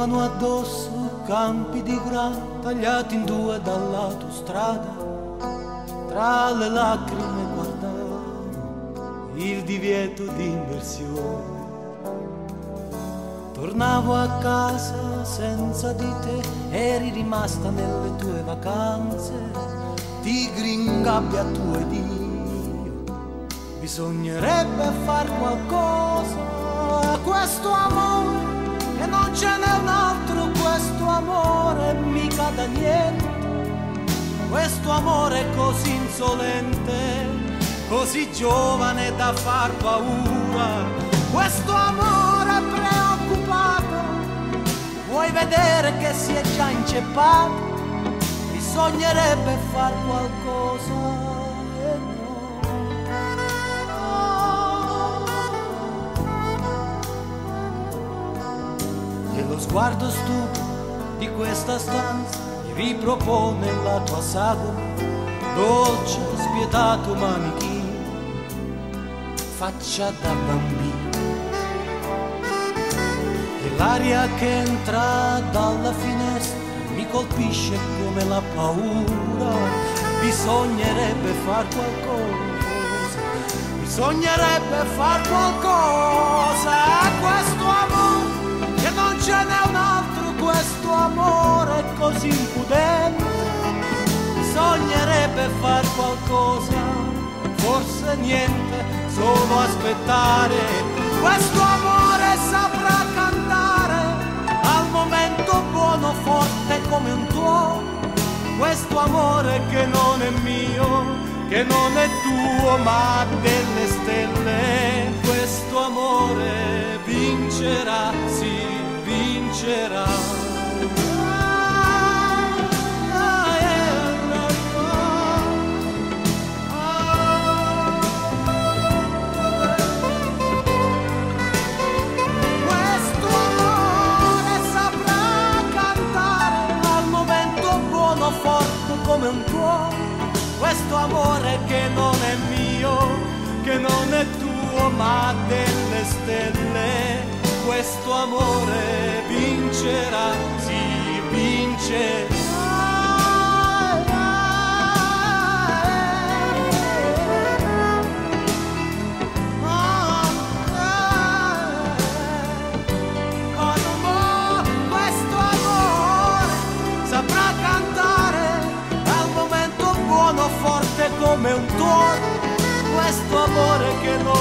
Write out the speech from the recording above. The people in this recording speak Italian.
dormivano addosso campi di grano tagliati in due dall'autostrada. Tra le lacrime guardavo il divieto di inversione. Tornavo a casa senza di te, eri rimasta nelle tue vacanze, tigri in gabbia tu ed io. Bisognerebbe far qualcosa a questo amore non ce n'è un altro questo amore mica da niente. Questo amore così insolente così giovane da far paura. Questo amore preoccupato vuoi vedere che si è già inceppato? Bisognerebbe far qualcosa sguardo stupido di questa stanza mi ripropone la tua sagoma, dolce, spietato manichino, faccia da bambino. E l'aria che entra dalla finestra mi colpisce come la paura, bisognerebbe far qualcosa, bisognerebbe far qualcosa a questo amore, così impudente, bisognerebbe far qualcosa, forse niente, solo aspettare, questo amore saprà cantare al momento buono forte come un tuo, questo amore che non è mio, che non è tuo ma delle non può, questo amore che non è mio, che non è tuo ma delle stelle, questo amore vincerà, si vincerà. amor que no